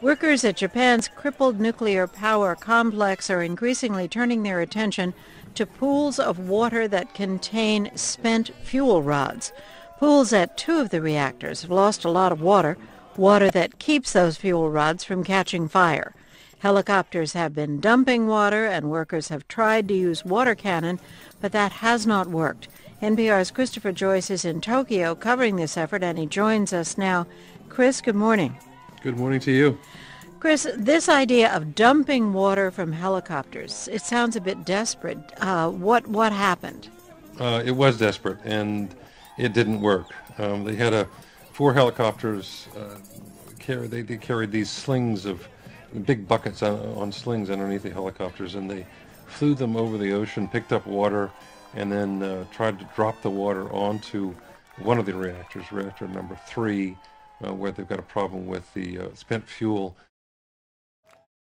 Workers at Japan's crippled nuclear power complex are increasingly turning their attention to pools of water that contain spent fuel rods. Pools at two of the reactors have lost a lot of water, water that keeps those fuel rods from catching fire. Helicopters have been dumping water and workers have tried to use water cannon, but that has not worked. NPR's Christopher Joyce is in Tokyo covering this effort and he joins us now. Chris, good morning. Good morning to you. Chris, this idea of dumping water from helicopters, it sounds a bit desperate. Uh, what, what happened? Uh, it was desperate, and it didn't work. Um, they had a four helicopters. Uh, carry, they, they, carried these slings of big buckets on, on, slings underneath the helicopters, and they flew them over the ocean, picked up water, and then uh, tried to drop the water onto one of the reactors, reactor number three, uh, where they've got a problem with the uh, spent fuel